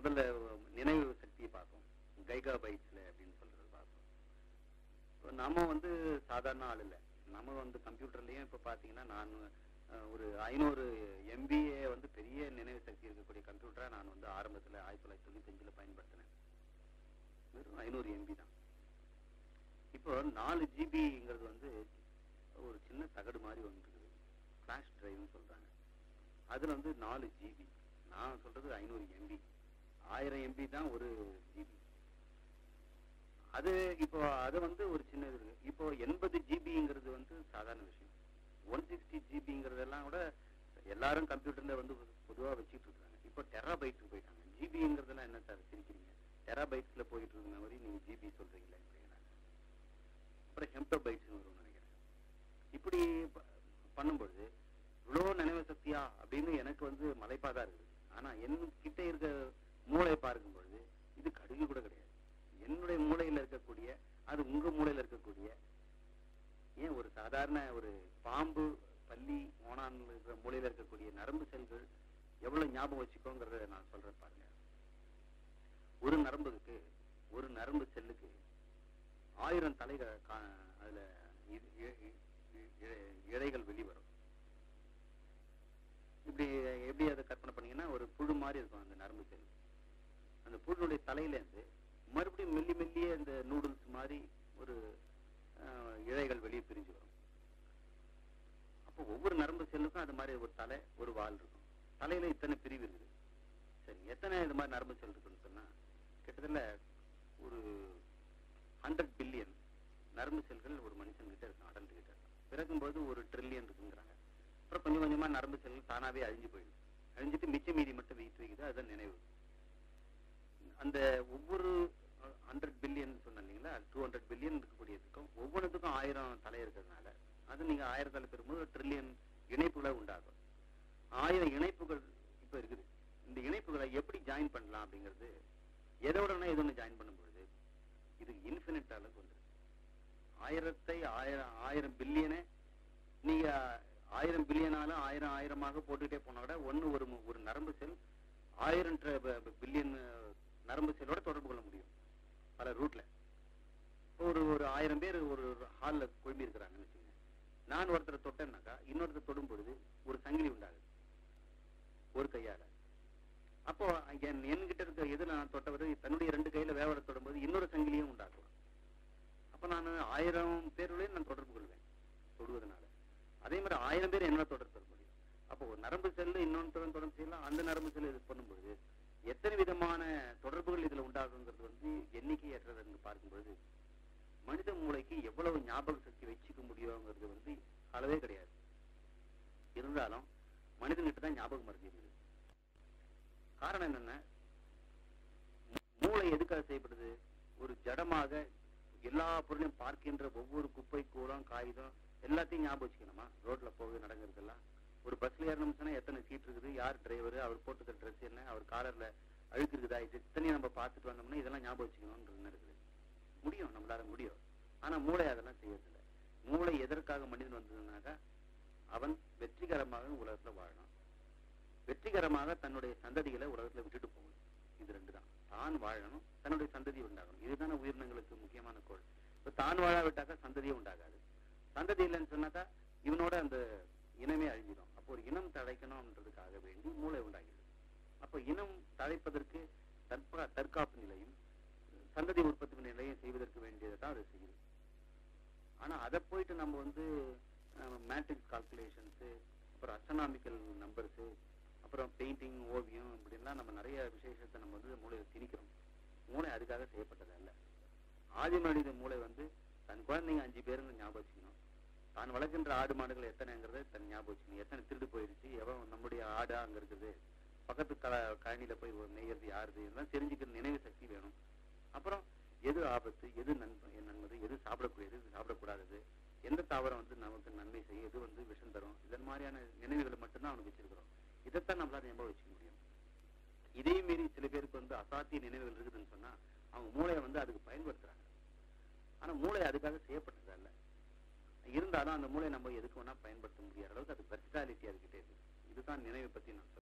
முதல்ல நினைவு சக்தியை பார்த்தோம் கைகா பைட்ஸ்ல அப்படின்னு சொல்றது பார்த்தோம் இப்போ நம்ம வந்து சாதாரண ஆள் இல்லை. நம்ம வந்து கம்ப்யூட்டர்லயும் இப்போ பார்த்தீங்கன்னா நான் ஒரு ஐநூறு எம்பிஏ வந்து பெரிய நினைவு சக்தி இருக்கக்கூடிய கம்ப்யூட்டரா நான் வந்து ஆரம்பத்தில் ஆயிரத்தி தொள்ளாயிரத்தி தொண்ணூத்தஞ்சில் பயன்படுத்தினேன். வெறும் ஐநூறு எம்பி தான். இப்போ நாலு ஜிபிங்கிறது வந்து ஒரு சின்ன தகடு மாதிரி ஒன்று இருக்குது. ஃபிளாஷ் டிரைவ்னு சொல்றாங்க. அதுல வந்து நாலு ஜிபி நான் சொல்றது ஐநூறு எம்பி ஆயிரம் எம்பி தான் ஒரு ஜிபி அது இப்போ அது வந்து ஒரு சின்ன இது இருக்கு. இப்போ எண்பது ஜிபிங்கிறது வந்து சாதாரண விஷயம். ஒன் சிக்ஸ்டி ஜிபிங்கிறதெல்லாம் கூட எல்லாரும் கம்ப்யூட்டர்ல வந்து பொதுவாக வச்சுட்டு இருக்காங்க. இப்போ டெராபைட்டுக்கு போயிட்டாங்க. ஜிபிங்கிறதெல்லாம் என்ன சார் சிரிக்கிறீங்க? டெராபைட்ஸ்ல போயிட்டு இருந்த மாதிரி நீங்க ஜிபி சொல்றீங்களே அப்படிங்கிறாங்க அப்புறம் ஹெம்டோபைட்ஸ் வரும் நினைக்கிறேன். இப்படி பண்ணும்பொழுது இவ்வளோ நினைவு சக்தியா அப்படின்னு எனக்கு வந்து மலைப்பாதா இருக்குது. ஆனா என் கிட்ட இருக்க மூளை பார்க்கும் பொழுது இது கடுகு கூட கிடையாது. என்னுடைய மூளையில் இருக்கக்கூடிய அது உங்க மூளையில் இருக்கக்கூடிய ஏன் ஒரு சாதாரண ஒரு பாம்பு பள்ளி ஓணான் இருக்கிற மூலையில் இருக்கக்கூடிய நரம்பு செல்கள் எவ்வளவு ஞாபகம் வச்சுக்கோங்கிறத நான் சொல்றேன் பாருங்க. ஒரு நரம்புக்கு ஒரு நரம்பு செல்லுக்கு ஆயிரம் தலைகள் கா- அதுல இழைகள் வெளிவரும். இப்படி எப்படி அதை கற்பனை பண்ணீங்கன்னா ஒரு புழு மாதிரி இருக்கும் அந்த நரம்பு செல். அந்த புழுனுடைய தலையிலேருந்து மறுபடியும் மெல்லி மெல்லிய இந்த நூடுல்ஸ் மாதிரி ஒரு இழைகள் வெளியே பிரிஞ்சு வரும். அப்போ ஒவ்வொரு நரம்பு செல்லுக்கும் அது மாதிரி ஒரு தலை ஒரு வால் இருக்கும். தலையில இத்தனை பிரிவு இருக்குது. சரி எத்தனை இது மாதிரி நரம்பு செல் இருக்குன்னு சொன்னா கிட்டத்தட்ட ஒரு ஹண்ட்ரட் பில்லியன் நரம்பு செல்கள் ஒரு மனுஷன் கிட்ட இருக்கும் அடல்ட் கிட்ட பிறக்கும்போது ஒரு ட்ரில்லியன் இருக்குங்கிறாங்க. அப்புறம் கொஞ்சம் கொஞ்சமா நரம்பு செல்கள் தானாவே அழிஞ்சு போயிடுது. அழிஞ்சிட்டு மிச்ச மீதி மட்டும் வீட்டு வைக்குது அதுதான் நினைவு. அந்த ஒவ்வொரு ஹண்ட்ரட் பில்லியன் சொன்னேன் இல்லைங்களா? டூ ஹண்ட்ரட் பில்லியன் இருக்கக்கூடியதுக்கும் ஒவ்வொன்றுத்துக்கும் ஆயிரம் தலை இருக்கிறதுனால அது நீங்க ஆயிரம் தலை பெறும்போது ட்ரில்லியன் இணைப்புகளை உண்டாகும். ஆயிரம் இணைப்புகள் இப்ப இருக்குது. இந்த இணைப்புகளை எப்படி ஜாயின் பண்ணலாம் அப்படிங்கிறது எதோடனா எது ஒன்று ஜாயின் பண்ணும்பொழுது இது இன்ஃபினிட் அளவுக்கு வந்துருக்கு ஆயிரத்தை ஆயிரம் ஆயிரம் பில்லியனை நீங்க ஆயிரம் பில்லியனாலும் ஆயிரம் ஆயிரமாக போட்டுக்கிட்டே போனா கூட ஒன்று ஒரு ஒரு நரம்பு செல் ஆயிரம் பில்லியன் நரம்பு செல்லோட தொடர்பு கொள்ள முடியும். பல ரூட்ல ஒரு ஒரு ஆயிரம் பேர் ஒரு ஹாலில் குழம்பி இருக்கிறாங்கன்னு வச்சுங்க நான் ஒருத்தரை தொட்டேன்னாக்கா இன்னொருத்தர் தொடும் பொழுது ஒரு சங்கிலி உண்டாகுது. ஒரு கையால. அப்போ என் என்கிட்ட இருக்க எது நான் தொட்டவர் தன்னுடைய ரெண்டு கையில வேவரை தொடும்போது இன்னொரு சங்கிலியும் உண்டாக்குவோம் அப்ப நான் ஆயிரம் பேருடையும் நான் தொடர்பு கொள்வேன் தொடுவதனால. அதே மாதிரி ஆயிரம் பேர் என்ன தொடர்பு கொள்ள முடியும். அப்போ ஒரு நரம்பு செல்லு இன்னொன்று தொடர்பு செய்யலாம் அந்த நரம்பு செல்லு இது பண்ணும்பொழுது எத்தனை விதமான தொடர்புகள் இதுல உண்டாகுங்கிறது வந்து எண்ணிக்கையற்றது என்று பார்க்கும்பொழுது மனித மூளைக்கு எவ்வளவு ஞாபக சக்தி வச்சுக்க முடியுங்கிறது வந்து அளவே கிடையாது. இருந்தாலும் மனிதன்கிட்ட தான் ஞாபகம் மருந்து இருக்குது காரணம் என்னன்னா மூளை எதுக்காக செய்யப்படுது? ஒரு ஜடமாக எல்லா பொருளையும் பார்க்கின்ற ஒவ்வொரு குப்பை கூலம் காகிதம் எல்லாத்தையும் ஞாபகம் வச்சுக்கணுமா? ரோட்ல போகுது நடக்கிறதெல்லாம். ஒரு பஸ்ல ஏறணும்னு சொன்னா எத்தனை சீட் இருக்குது? யார் டிரைவர் அவர் போட்டுக்கிற ட்ரெஸ் காலர்ல அழுக்கு இருக்குதா இது இத்தனையும் நம்ம பார்த்துட்டு வந்தோம்னா இதெல்லாம் ஞாபகம் வச்சுக்கணும்ன்றது இருக்குது முடியும் நம்மளால முடியும். ஆனா மூளை அதெல்லாம் செய்யறதில்ல. மூளை எதற்காக மனிதன் வந்ததுனாக்கா அவன் வெற்றிகரமாக உலகத்துல வாழணும். வெற்றிகரமாக தன்னுடைய சந்ததிகளை உலகத்துல விட்டுட்டு போகணும். இது ரெண்டு தான். தான் வாழணும் தன்னுடைய சந்ததி உண்டாகணும் இதுதானே உயிரினங்களுக்கு முக்கியமான கோள். இப்ப தான் வாழாவிட்டாக்கா சந்ததியே உண்டாகாது. சந்ததி இல்லைன்னு சொன்னாக்கா இவனோட அந்த இனமே அழிஞ்சிடும். அப்போ ஒரு இனம் தழைக்கணும்ன்றதுக்காக வேண்டி மூளை உண்டாகிடும் அப்போ இனம் தழைப்பதற்கு தற்பா தற்காப்பு நிலையும் சந்ததி உற்பத்தி நிலையும் செய்வதற்கு வேண்டியதை தான் அது செய்யுது. ஆனா அதை போயிட்டு நம்ம வந்து மேட்ரிக்ஸ் கால்குலேஷன்ஸ் அப்புறம் அஸ்ட்ரனாமிக்கல் நம்பர்ஸ் அப்புறம் பெயிண்டிங் ஓவியம் இப்படிலாம் நம்ம நிறைய விசேஷத்தை நம்ம வந்து மூளையில திணிக்கிறோம். மூளை அதுக்காக செய்யப்பட்டது அல்ல. ஆதி மனித மூளை வந்து தன் குழந்தைங்க அஞ்சு பேருன்னு ஞாபகம் வச்சுக்கணும் தான் வளர்க்கின்ற ஆடு மாடுகள் எத்தனைங்கிறத தன் ஞாபகம் வச்சுக்கணும் எத்தனை திருடு போயிடுச்சு எவன் நம்முடைய ஆடா அங்க இருக்குது? பக்கத்து கல கழனியில போய் ஒரு நெய்யறது யாருது எல்லாம் தெரிஞ்சுக்கிற நினைவு சக்தி வேணும். அப்புறம் எது ஆபத்து எது நன்மை நன்மது எது சாப்பிடக்கூடியது எது சாப்பிடக்கூடாது எந்த தாவரம் வந்து நமக்கு நன்மை செய்யும் எது வந்து விஷம் தரும் இதன் மாதிரியான நினைவுகளை மட்டும்தான் அவனுக்கு வச்சிருக்கிறோம். இதைத்தான் நம்மளால ஞாபகம் வச்சுக்க முடியும். இதே மீறி சில பேருக்கு வந்து அசாத்திய நினைவுகள் இருக்குதுன்னு சொன்னா அவங்க மூளையை வந்து அதுக்கு பயன்படுத்துறாங்க. ஆனா மூளை அதுக்காக செய்யப்பட்டது இல்லை இருந்தாலும் அந்த மூளை நம்ம எதுக்கு வேணா பயன்படுத்த முடியாத அளவுக்கு அது வெர்சாலிட்டி அதுக்கிட்டே இருக்கு. இதுதான் நினைவை பத்தி நான்